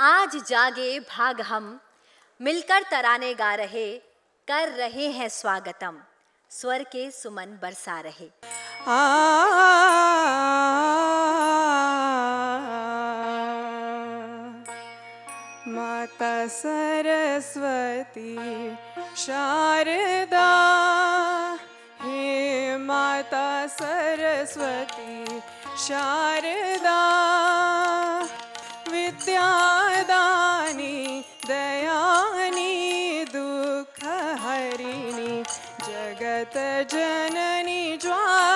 आज जागे भाग हम मिलकर तराने गा रहे कर रहे हैं स्वागतम स्वर के सुमन बरसा रहे माता सरस्वती शारदा हे माता सरस्वती शारदा जननी ज्वालामुखी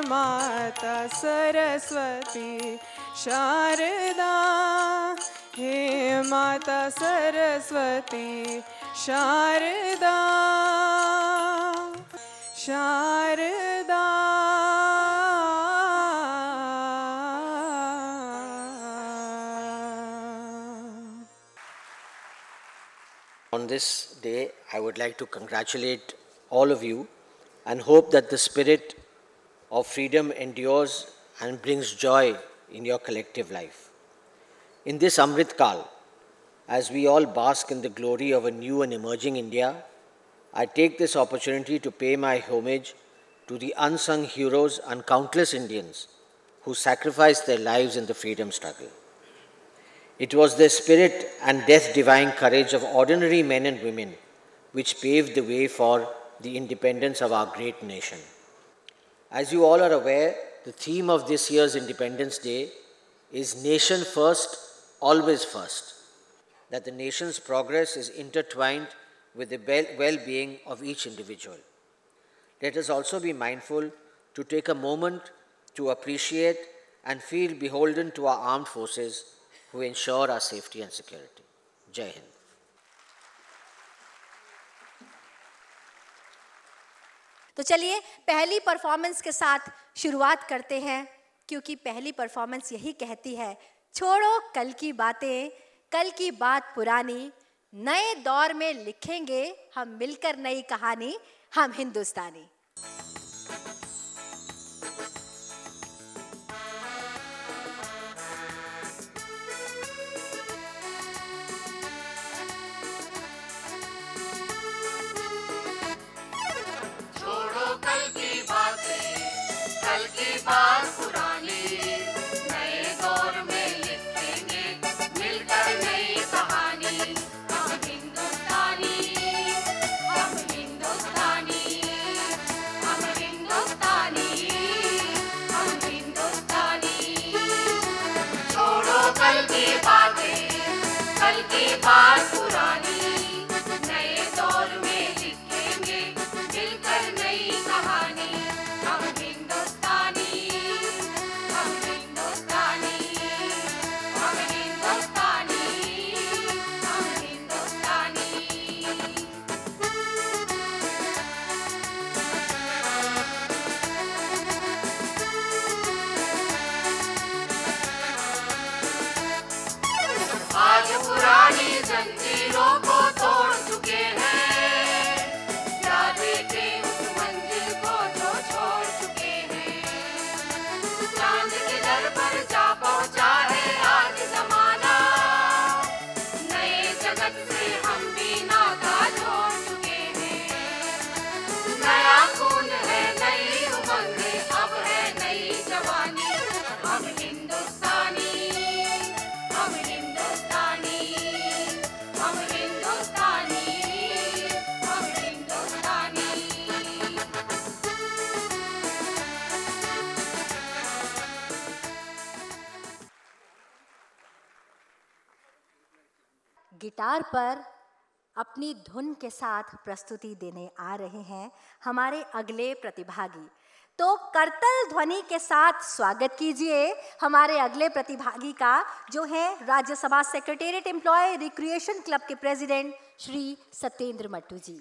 माता सरस्वती शारदा। हे माता Saraswati Sharda. Sharda. On this day, I would like to congratulate all of you and hope that the spirit of freedom endures and brings joy in your collective life. In this Amrit Kal, as we all bask in the glory of a new and emerging India, I take this opportunity to pay my homage to the unsung heroes and countless Indians who sacrificed their lives in the freedom struggle. It was the spirit and death defying courage of ordinary men and women which paved the way for the independence of our great nation. As you all are aware, the theme of this year's Independence Day is Nation First, Always First. That the nation's progress is intertwined with the well being of each individual. Let us also be mindful to take a moment to appreciate and feel beholden to our armed forces who ensure our safety and security. Jai Hind. तो चलिए पहली performance के साथ शुरुआत करते हैं, क्योंकि पहली परफॉर्मेंस यही कहती है, छोड़ो कल की बातें, कल की बात पुरानी, नए दौर में लिखेंगे हम मिलकर नई कहानी, हम हिंदुस्तानी। की बातें कल की बात पुरानी गिटार पर अपनी धुन के साथ प्रस्तुति देने आ रहे हैं हमारे अगले प्रतिभागी। तो करतल ध्वनि के साथ स्वागत कीजिए हमारे अगले प्रतिभागी का, जो है Rajya Sabha secretariat employ recreation club के प्रेसिडेंट श्री सत्येंद्र मट्टू जी।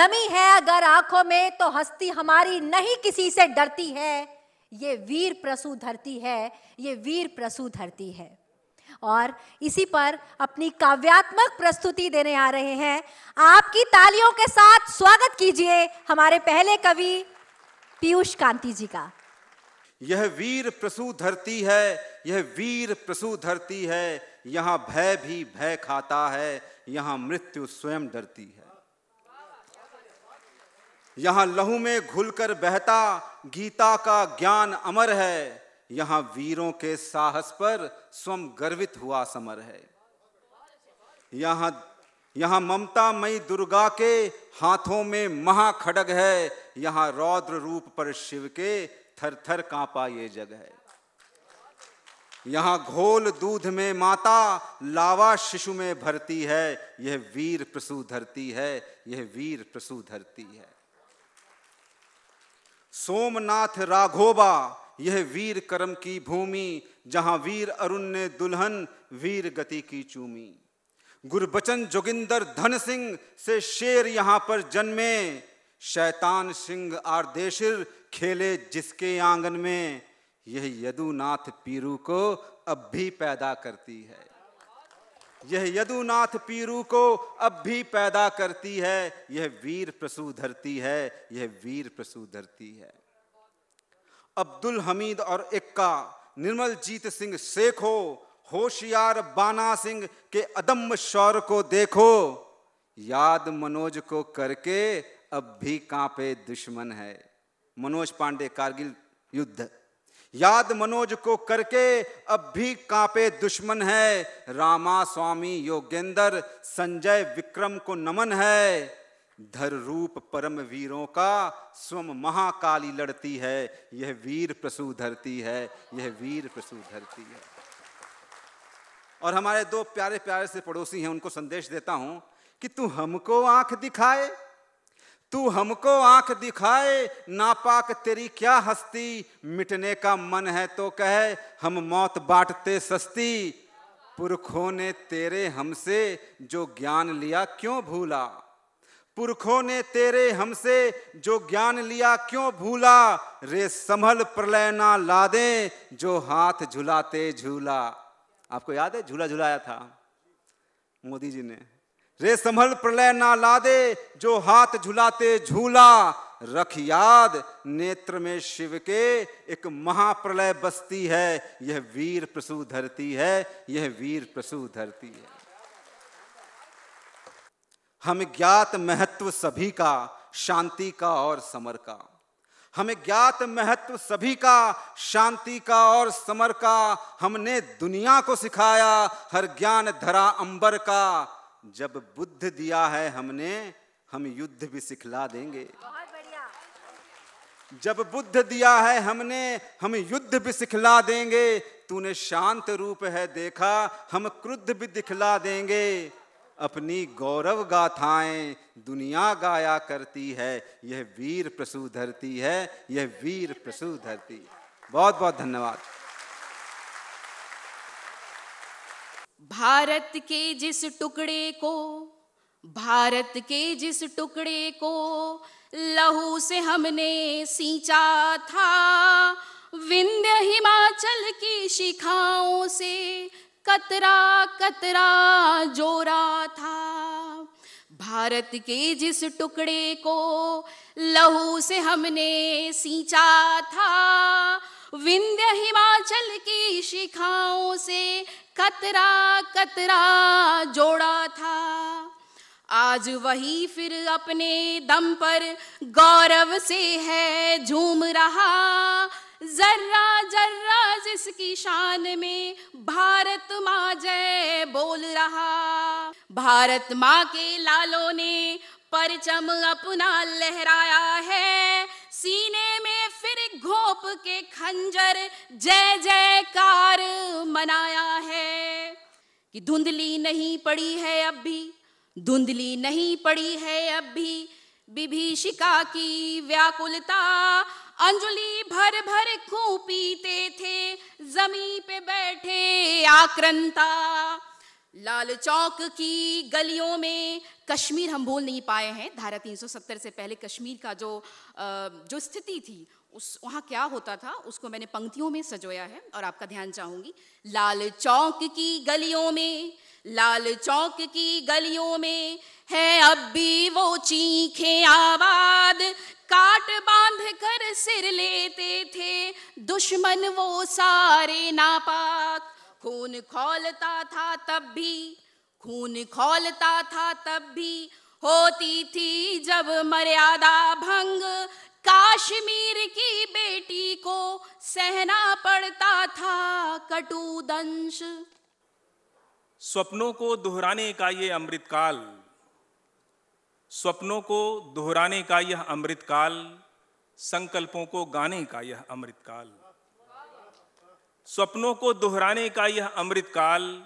नमी है अगर आँखों में तो हस्ती हमारी नहीं किसी से डरती है। ये वीर प्रसू धरती है, ये वीर प्रसू धरती है। और इसी पर अपनी काव्यात्मक प्रस्तुति देने आ रहे हैं। आपकी तालियों के साथ स्वागत कीजिए हमारे पहले कवि पीयूष कांति जी का। यह वीर प्रसू धरती है, यह वीर प्रसू धरती है। यहाँ भय भी भय खाता है, यहाँ मृत्यु स्वयं डरती है। यहाँ लहू में घुलकर बहता गीता का ज्ञान अमर है। यहाँ वीरों के साहस पर स्वम गर्वित हुआ समर है। यहाँ यहाँ ममता मई दुर्गा के हाथों में महाखड़ग है। यहाँ रौद्र रूप पर शिव के थर थर कांपा ये जग है। यहाँ घोल दूध में माता लावा शिशु में भरती है। यह वीर प्रसू धरती है। यह वीर प्रसू धरती है। सोमनाथ राघोबा, यह वीर कर्म की भूमि, जहाँ वीर अरुण ने दुल्हन, वीर गति की चूमी। गुरबचन जोगिंदर धन सिंह से शेर यहाँ पर जन्मे। शैतान सिंह आरदेशिर खेले जिसके आँगन में। यह यदुनाथ पीरू को अब भी पैदा करती है। यह यदुनाथ पीरू को अब भी पैदा करती है। यह वीर प्रसू धरती है। यह वीर प्रसू धरती है। अब्दुल हमीद और इक्का, निर्मल जीत सिंह शेखो, होशियार बाना सिंह के अदम्य शौर को देखो। याद मनोज को करके अब भी कांपे दुश्मन है। मनोज पांडे, कारगिल युद्ध। याद मनोज को करके अब भी कांपे दुश्मन है। रामा स्वामी योगेंद्र, संजय विक्रम को नमन है। धर रूप परम वीरों का स्वम महाकाली लड़ती है। यह वीर प्रसू धरती है। यह वीर प्रसू धरती है। और हमारे दो प्यारे प्यारे से पड़ोसी हैं, उनको संदेश देता हूँ कि तू हमको आँख दिखाए तू हमको आँख दिखाए, नापाक तेरी क्या हस्ती? मिटने का मन है तो कहे, हम मौत बांटते सस्ती। पुरखों ने तेरे हमसे जो ज्ञान लिया क्यों भूला? पुरखों ने तेरे हमसे जो ज्ञान लिया क्यों भूला? रे संभल प्रलय ना ला दे जो हाथ झुलाते झूला। आपको याद है, झूला झुलाया था? मोदी जी ने। रे संभल प्रलय ना ला दे जो हाथ झुलाते झूला। रख याद, नेत्र में शिव के एक महाप्रलय बसती है। यह वीर प्रसू धरती है, यह वीर प्रसू धरती है। हमें ज्ञात महत्व सभी का, शांति का और समर का। हमें ज्ञात महत्व सभी का, शांति का और समर का। हमने दुनिया को सिखाया, हर ज्ञान धरा अंबर का। जब बुद्ध दिया है हमने हम युद्ध भी सिखला देंगे। जब बुद्ध दिया है हमने हम युद्ध भी सिखला देंगे। तूने शांत रूप है देखा हम क्रुद्ध भी दिखला देंगे। अपनी गौरव गाथाएँ दुनिया गाया करती है यह वीर प्रसू धरती है यह वीर प्रसू धरती बहुत बहुत धन्यवाद। भारत के जिस टुकड़े को, भारत के जिस टुकड़े को लहू से हमने सींचा था, विंध्य हिमाचल की शिखाओं से कतरा कतरा जोरा था। भारत के जिस टुकड़े को लहू से हमने सींचा था, विंध्य हिमाचल की शिखाओं से कतरा कतरा जोड़ा था। आज वही फिर अपने दम पर गौरव से है झूम रहा। जर्रा जर्रा जिसकी शान में भारत माँ जय बोल रहा। भारत माँ के लालों ने परचम अपना लहराया है। सीने में फिर घोप के खंजर जय जयकार मनाया है कि धुंधली नहीं पड़ी है अब भी, धुंधली नहीं पड़ी है अब भी, विभीषिका की व्याकुलता। अंजलि भर भर खूं पीते थे जमी पे बैठे आक्रंता। लाल चौक की गलियों में कश्मीर हम बोल नहीं पाए हैं। धारा 370 से पहले कश्मीर का जो जो स्थिति थी, उस, वहाँ क्या होता था, उसको मैंने पंक्तियों में सजोया है और आपका ध्यान चाहूँगी। लाल चौक की गलियों में, लाल चौक की गलियों में है अब भी वो चीखे आबाद काट बाँध कर सिर लेते थे, दुश्मन वो सारे नापाक। खून खोलता था तब भी, खून खोलता था तब भी होती थी जब मर्यादा भंग। काश्मीर की बेटी को सहना पड़ता था कटु दंश स्वप्नों को दोहराने का ये अमृतकाल, स्वप्नों को दोहराने का यह अमृतकाल, संकल्पों को गाने का यह अमृतकाल। स्वप्नों को दोहराने का यह अमृतकाल,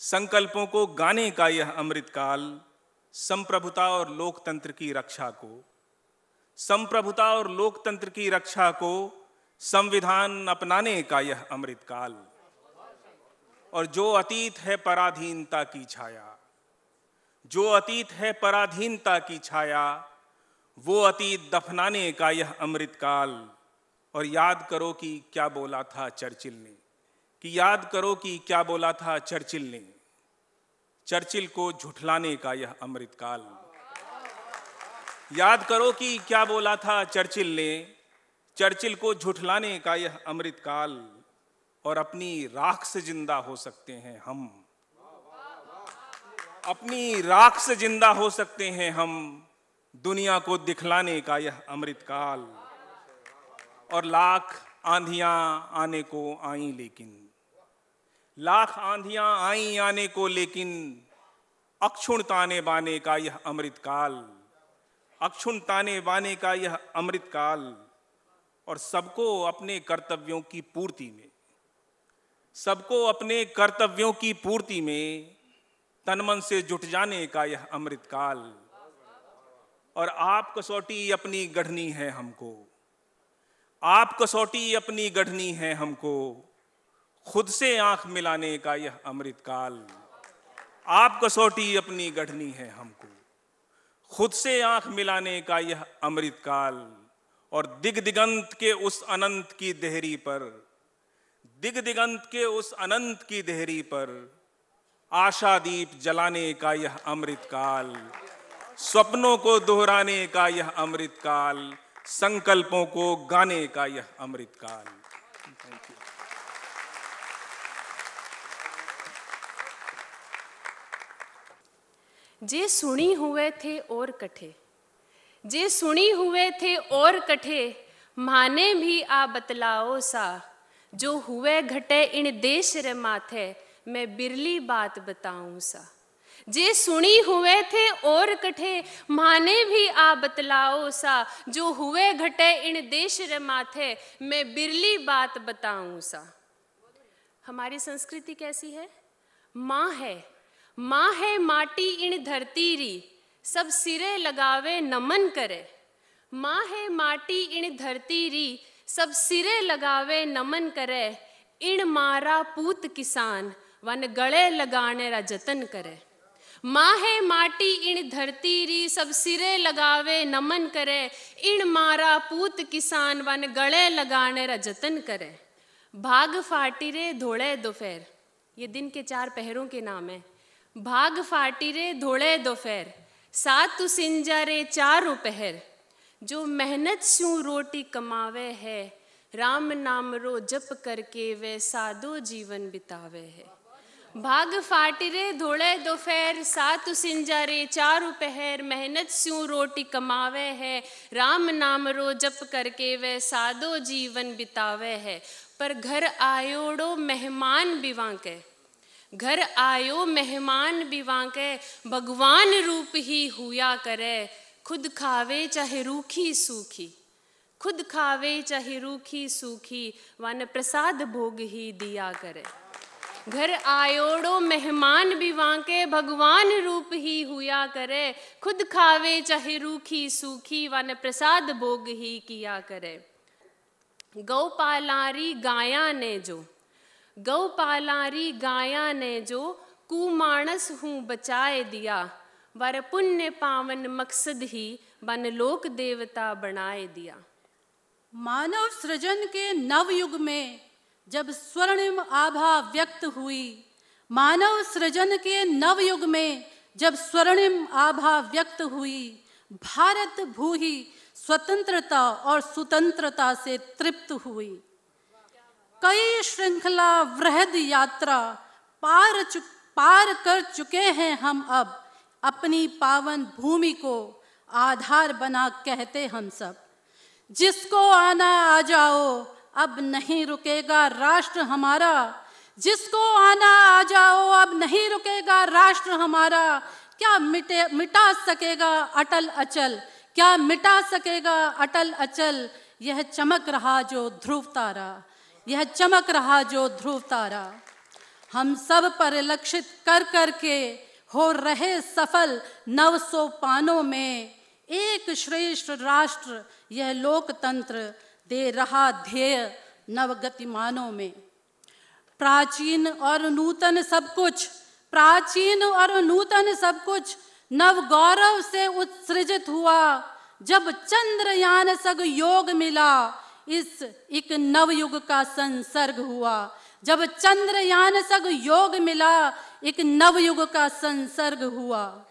संकल्पों को गाने का यह अमृतकाल संप्रभुता और लोकतंत्र की रक्षा को। संप्रभुता और लोकतंत्र की रक्षा को संविधान अपनाने का यह अमृतकाल। और जो अतीत है पराधीनता की छाया, जो अतीत है पराधीनता की छाया, वो अतीत दफनाने का यह अमृतकाल। और याद करो कि क्या बोला था चर्चिल ने, कि याद करो कि क्या बोला था चर्चिल ने। चर्चिल को झुठलाने का यह अमृतकाल। याद करो कि क्या बोला था चर्चिल ने? चर्चिल को झुठलाने का यह अमृतकाल और अपनी राख से ज़िंदा हो सकते हैं हम। अपनी राख से ज़िंदा हो सकते हैं हम, दुनिया को दिखलाने का यह अमृतकाल। और लाख आंधियाँ आने को आई लेकिन। लाख आंधियाँ आई आने को, लेकिन अक्षुण ताने बाने का यह अमृतकाल अक्षुण ताने बाने का यह अमृतकाल और सबको अपने कर्तव्यों की पूर्ति में, सबको अपने कर्तव्यों की पूर्ति में तनमन से जुट जाने का यह अमृतकाल और आप कसौटी अपनी गढ़नी है हमको, आप कसौटी अपनी गढ़नी है हमको खुद से आँख मिलाने का यह अमृतकाल आप कसौटी अपनी गढ़नी है हमको। खुद से आँख मिलाने का यह अमृतकाल और दिग दिगंत के उस अनंत की देहरी पर दिग दिगंत के उस अनंत की देहरी पर आशा दीप जलाने का यह अमृतकाल स्वप्नों को दोहराने का यह अमृतकाल संकल्पों को गाने का यह अमृतकाल थैंक यू जे सुनी हुए थे और कठे। जे सुनी हुए थे और कठे, माने भी आ बतलाओ सा। जो हुए घटे इन देश रे माथे, मैं बिरली बात बताऊँ सा। जे सुनी हुए थे और कठे, माने भी आ बतलाओ सा। जो हुए घटे इन देश रे माथे, मैं बिरली बात बताऊँ सा। हमारी संस्कृति कैसी है? माँ है। माँ है माटी इन धरती री, सब सिरे लगावे नमन करे। माँ है माटी इन धरती री, सब सिरे लगावे नमन करे। इन मारा पूत किसान, वन गले लगाने रा जतन करे। माँ है माटी इन धरती री, सब सिरे लगावे नमन करे। इन मारा पूत किसान, वन गले लगाने रा जतन करे। भाग फाटी रे धोड़े दोपहर ये दिन के चार पहरों के नाम है। भाग फाटी रे धोड़े दोपहर सात सिंजा रे चार पहर। जो मेहनत सू रोटी कमावे है, राम नाम रो जप करके वे सादो जीवन बितावे है। भाग फाटी रे धोड़े दोपहर सात सिंजा रे चार पहर, मेहनत स्यू रोटी कमावे है, राम नाम रो जप करके वे सादो जीवन बितावे है। पर घर आयोड़ो मेहमान बिवा के घर आयो मेहमान बिवा के भगवान रूप ही हुआ करे। खुद खावे चाहे रूखी सूखी, खुद खावे चाहे रूखी सूखी, वन प्रसाद भोग ही दिया करे। घर आयोड़ो मेहमान भी वांके, भगवान रूप ही हुआ करे। खुद खावे चाहे रूखी सूखी, वन प्रसाद भोग ही किया करे। गौपालारी गाया ने जो गौपालारी गाया ने जो कुमानस हूँ बचाए दिया, वर पुण्य पावन मकसद ही बन लोक देवता बनाए दिया। मानव सृजन के नव युग में जब स्वर्णिम आभा व्यक्त हुई, मानव सृजन के नवयुग में जब स्वर्णिम आभा व्यक्त हुई, भारत भू ही स्वतंत्रता और स्वतंत्रता से तृप्त हुई। कई श्रृंखला वृहद यात्रा पार चुक पार कर चुके हैं हम अब। अपनी पावन भूमि को आधार बना कहते हम सब। जिसको आना आ जाओ, अब नहीं रुकेगा राष्ट्र हमारा। जिसको आना आ जाओ, अब नहीं रुकेगा राष्ट्र हमारा। क्या मिटे, मिटा सकेगा अटल अचल? क्या मिटा सकेगा अटल अचल? यह चमक रहा जो ध्रुव तारा। यह चमक रहा जो ध्रुव तारा। हम सब परिलक्षित कर कर के हो रहे सफल नव सोपानों में एक श्रेष्ठ राष्ट्र यह लोकतंत्र दे रहा ध्येय नवगतिमानों में। प्राचीन और नूतन सब कुछ, प्राचीन और नूतन सब कुछ नव गौरव से उत्सृजित हुआ। जब चंद्रयान सग योग मिला इस एक नवयुग का संसर्ग हुआ। जब चंद्रयान सग योग मिला, एक नवयुग का संसर्ग हुआ।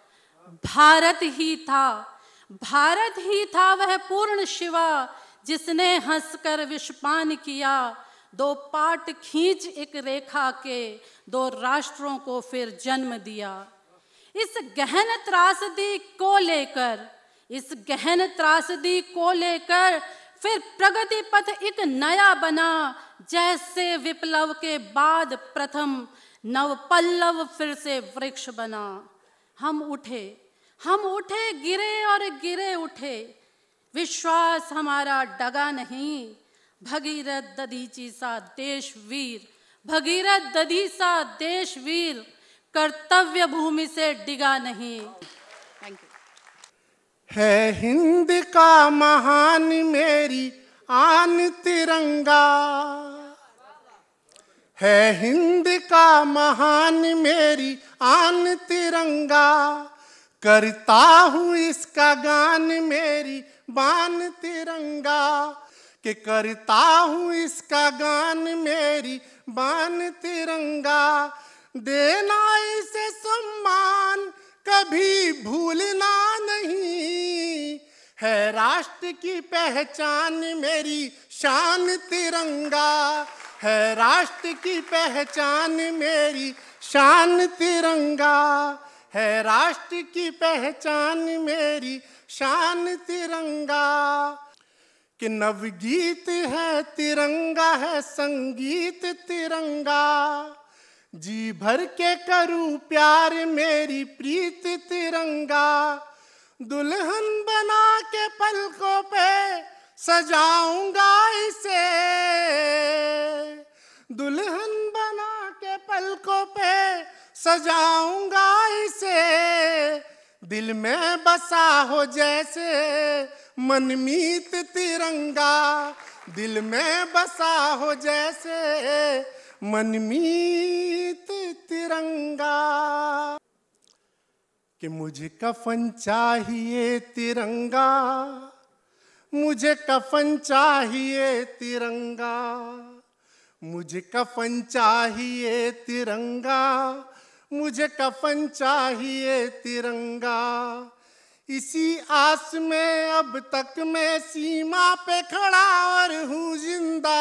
भारत ही था। भारत ही था वह पूर्ण शिवा, जिसने हंसकर विषपान किया। दो पाट खींच एक रेखा के, दो राष्ट्रों को फिर जन्म दिया। इस गहन त्रासदी को लेकर, इस गहन त्रासदी को लेकर फिर प्रगति पथ एक नया बना, जैसे विप्लव के बाद प्रथम नव पल्लव फिर से वृक्ष बना। हम उठे हम उठे, गिरे और गिरे उठे। विश्वास हमारा डगा नहीं। भगीरथ दधीची सा देश वीर, भगीरथ दधी सा देश वीर, कर्तव्य भूमि से डिगा नहीं। है हिंद का महान मेरी आन तिरंगा। है हिंद का महान मेरी आन तिरंगा। करता हूँ इसका गान मेरी बान तिरंगा। कि करता हूँ इसका गान मेरी बान तिरंगा। देना इसे सम्मान कभी भूलना नहीं है राष्ट्र की पहचान मेरी शान तिरंगा। है राष्ट्र की पहचान मेरी शान तिरंगा। है राष्ट्र की पहचान मेरी शान तिरंगा। कि नवगीत है तिरंगा, है संगीत तिरंगा। जी भर के करूँ प्यार मेरी प्रीत तिरंगा। दुल्हन बना के पलकों पे सजाऊँगा इसे। दुल्हन बना के पलकों पे सजाऊँगा इसे। दिल में बसा हो जैसे मनमीत तिरंगा। दिल में बसा हो जैसे मनमीत तिरंगा, कि मुझे कफन चाहिए तिरंगा, मुझे कफन चाहिए तिरंगा, मुझे कफन चाहिए तिरंगा, मुझे कफन चाहिए तिरंगा। इसी आस में अब तक मैं सीमा पे खड़ा और हूँ ज़िंदा।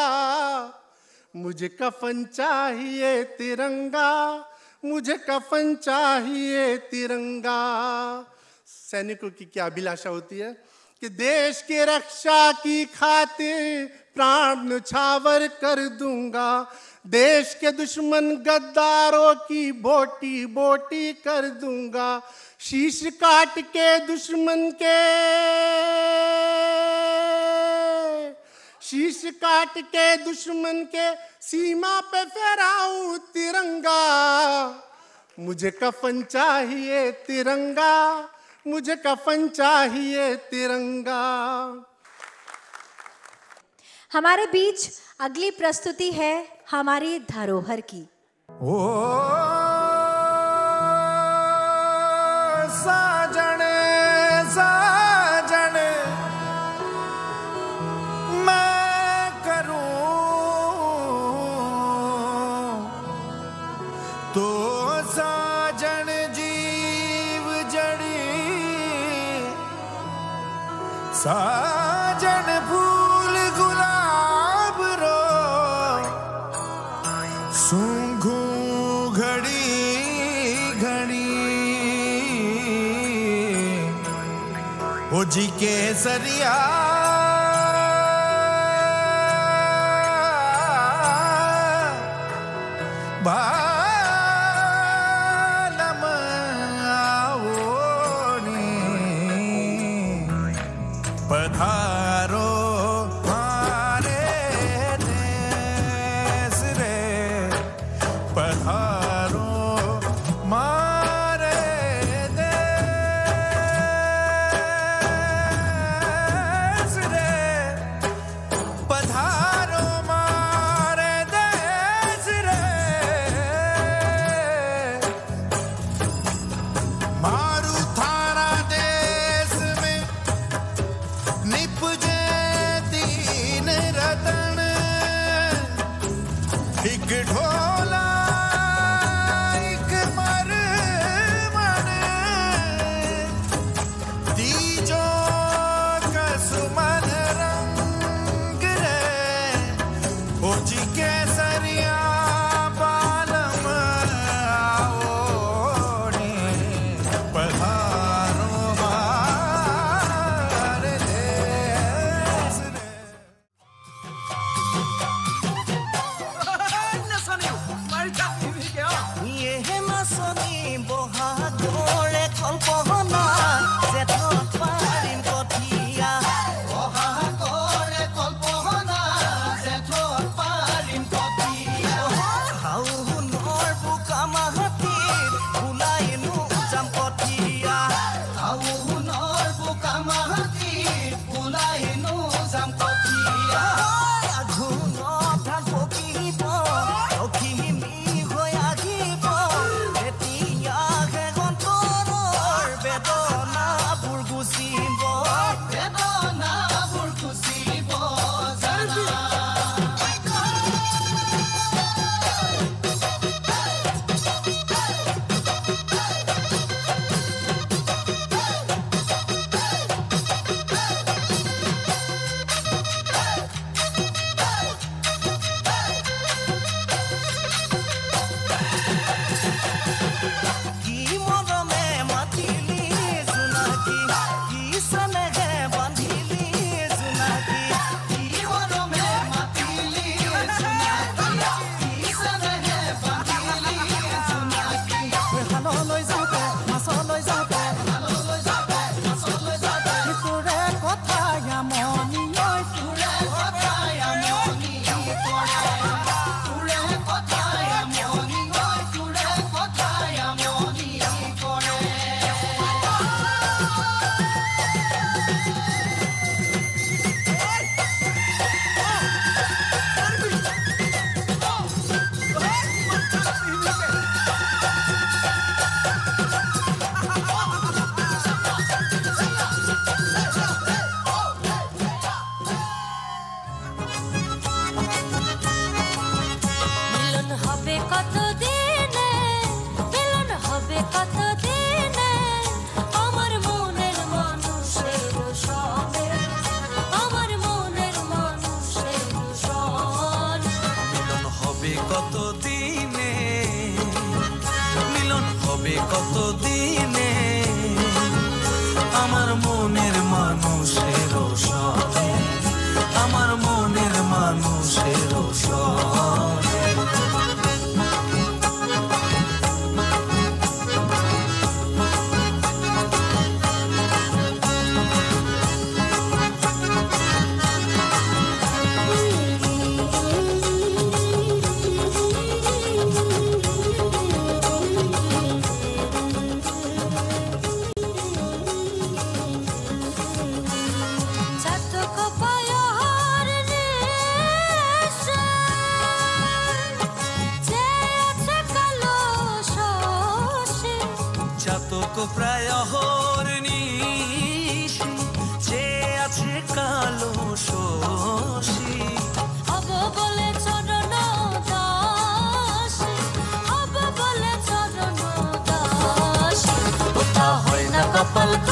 मुझे कफन चाहिए तिरंगा, मुझे कफन चाहिए तिरंगा। सैनिकों की क्या अभिलाषा होती है? कि देश की रक्षा की खातिर प्राण न्यौछावर कर दूँगा। देश के दुश्मन गद्दारों की बोटी बोटी कर दूँगा। शीश काट के दुश्मन के शीश काट के दुश्मन के सीमा पे फहराऊ तिरंगा। मुझे कफन चाहिए तिरंगा मुझे कफन चाहिए तिरंगा। हमारे बीच अगली प्रस्तुति है हमारी धरोहर की। ओ साजा साजन फूल गुलाब रो। सूंघू घड़ी घड़ी। ओ जी के सरिया बा पल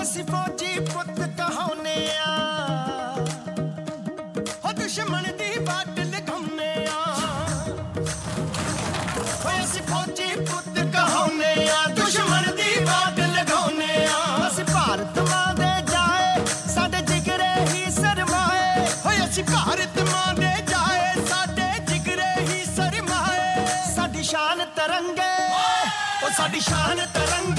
फौजी पुत दुश्मन की बात लिखाने फौजी पुत दुश्मन की बात लिखाने भारत माँ जाए, साढ़े जिगरे ही शरमाए। हो असी दे जाए, साढ़े ही शरमाए। साड़ी शान तरंगे शान तरंगे।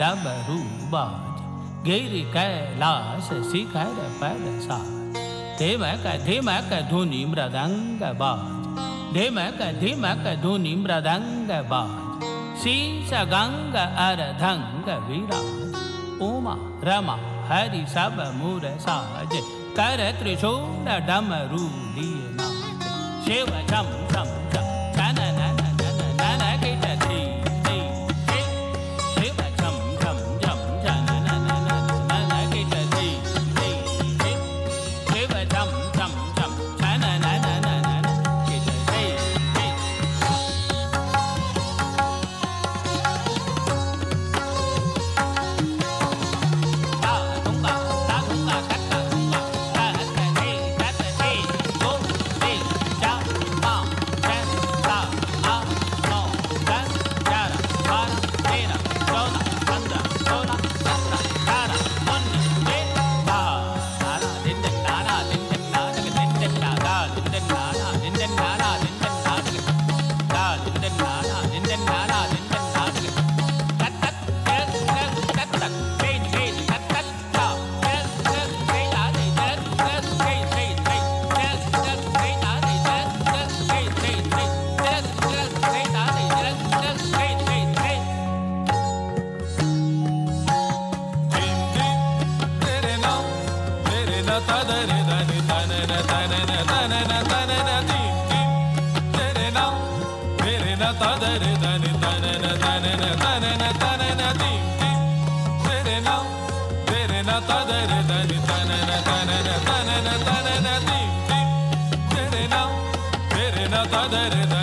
डमरूबाज गेरी कैलाश शिखर पर सा धेमक धेमक धुनि मृदंग बाज। धेमक धेमक धुनि मृदंग बाज। शीश गंग अरधंग विराज। उमा रमा हरि सब मुर साज। कर त्रिशूल डमरू दिए शिव चम चम हरिव da da da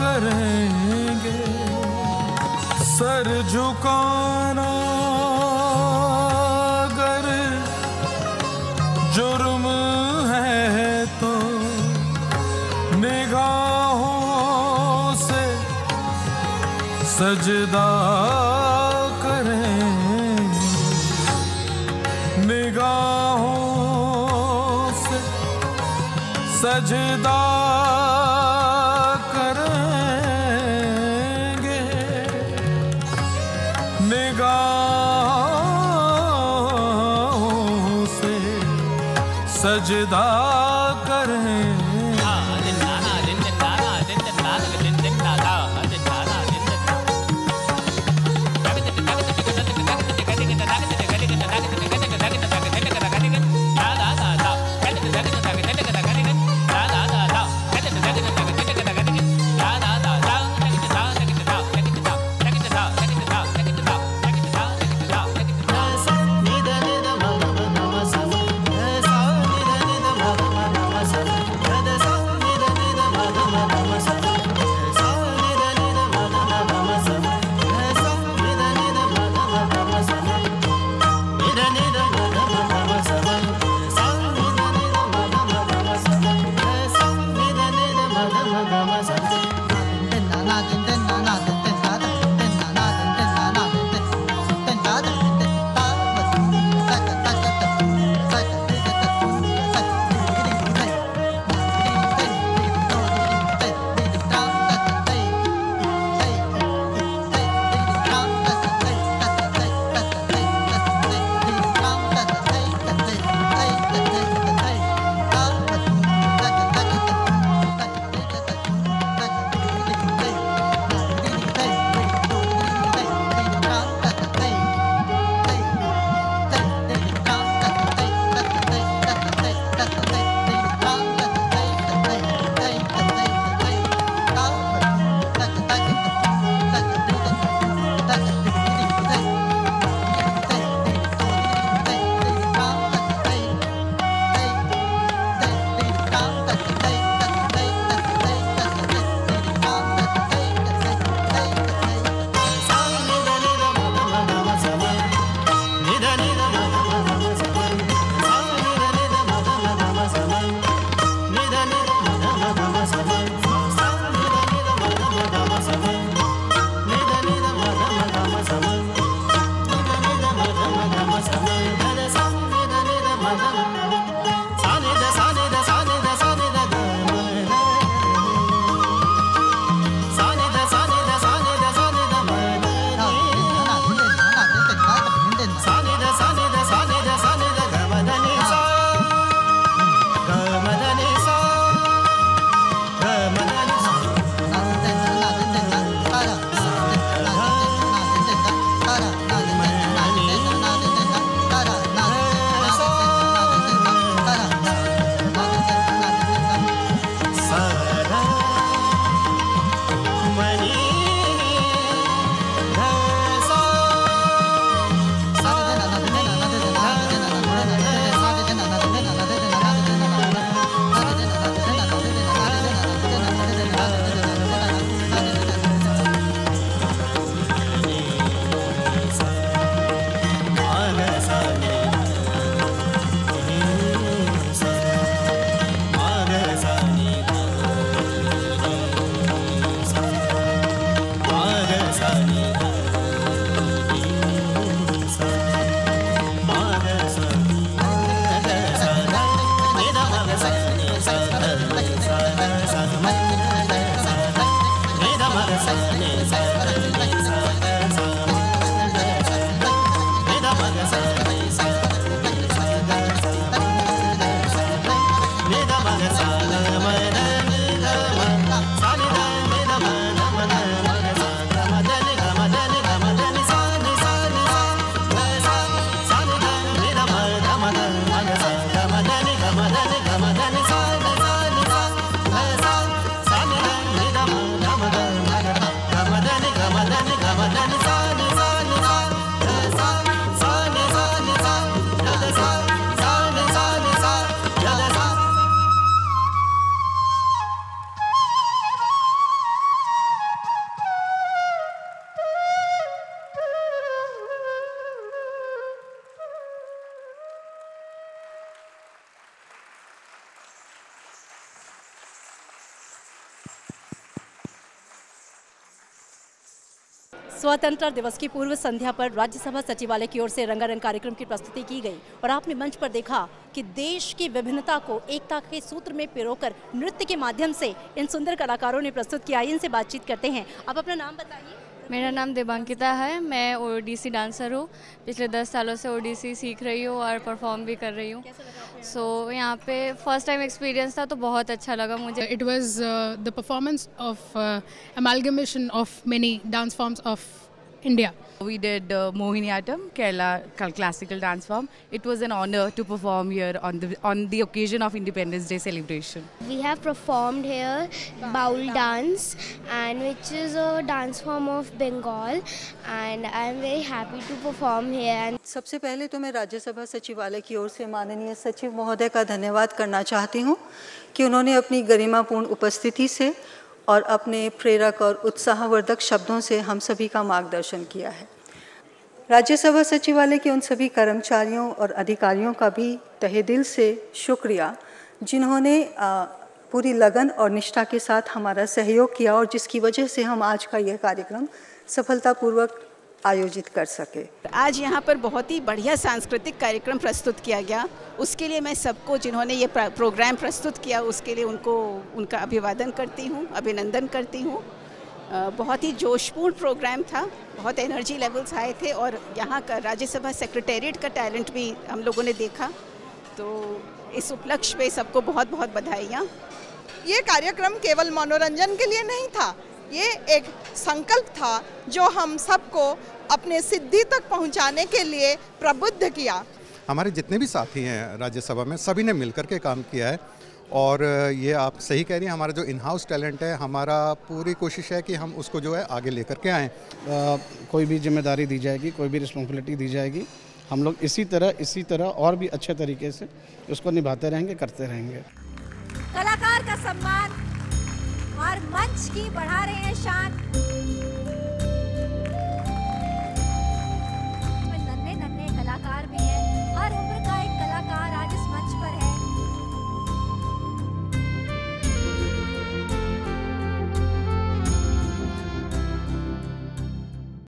करेंगे। सर झुकाना अगर जुर्म है तो निगाहों से सजदा करें निगाहों से सजदा स्वतंत्रता दिवस की पूर्व संध्या पर राज्यसभा सचिवालय की ओर से रंगारंग कार्यक्रम की प्रस्तुति की गई और आपने मंच पर देखा कि देश की विभिन्नता को एकता के सूत्र में पिरोकर नृत्य के माध्यम से इन सुंदर कलाकारों ने प्रस्तुत किया। इनसे बातचीत करते हैं। आप अपना नाम बताइए। मेरा नाम देवांकिता है। मैं ओडिसी डांसर हूँ। पिछले दस सालों से ओडिसी सीख रही हूँ और परफॉर्म भी कर रही हूँ। सो so, यहाँ पे फ़र्स्ट टाइम एक्सपीरियंस था तो बहुत अच्छा लगा मुझे। Uh, the performance of uh, amalgamation of many dance forms of India. We did uh, Mohiniyattam, Kerala classical dance form. It was an honor to perform here on the on the occasion of Independence Day celebration. We have performed here Baul dance and which is a dance form of Bengal and I am very happy to perform here and सबसे पहले तो मैं राज्यसभा सचिवालय की ओर से माननीय सचिव महोदय का धन्यवाद करना चाहती हूँ कि उन्होंने अपनी गरिमापूर्ण उपस्थिति से और अपने प्रेरक और उत्साहवर्धक शब्दों से हम सभी का मार्गदर्शन किया है। राज्यसभा सचिवालय के उन सभी कर्मचारियों और अधिकारियों का भी तहे दिल से शुक्रिया, जिन्होंने पूरी लगन और निष्ठा के साथ हमारा सहयोग किया और जिसकी वजह से हम आज का यह कार्यक्रम सफलतापूर्वक आयोजित कर सके। आज यहाँ पर बहुत ही बढ़िया सांस्कृतिक कार्यक्रम प्रस्तुत किया गया। उसके लिए मैं सबको जिन्होंने ये प्रोग्राम प्रस्तुत किया उसके लिए उनको उनका अभिवादन करती हूँ अभिनंदन करती हूँ। बहुत ही जोशपूर्ण प्रोग्राम था बहुत एनर्जी लेवल्स आए थे और यहाँ का राज्यसभा सेक्रेटेरिएट का टैलेंट भी हम लोगों ने देखा। तो इस उपलक्ष्य पे सबको बहुत बहुत बधाइयाँ। ये कार्यक्रम केवल मनोरंजन के लिए नहीं था ये एक संकल्प था जो हम सबको अपने सिद्धि तक पहुँचाने के लिए प्रबुद्ध किया। हमारे जितने भी साथी हैं राज्यसभा में सभी ने मिलकर के काम किया है और ये आप सही कह रही हैं हमारा जो इन हाउस टैलेंट है हमारा पूरी कोशिश है कि हम उसको जो है आगे लेकर के आएँ। कोई भी ज़िम्मेदारी दी जाएगी कोई भी रिस्पॉन्सिबिलिटी दी जाएगी हम लोग इसी तरह इसी तरह और भी अच्छे तरीके से उसको निभाते रहेंगे करते रहेंगे। कलाकार का सम्मान और मंच की बढ़ा रहे हैं शान। नन्हे नन्हे कलाकार भी हैं।